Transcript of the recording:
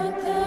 Earth.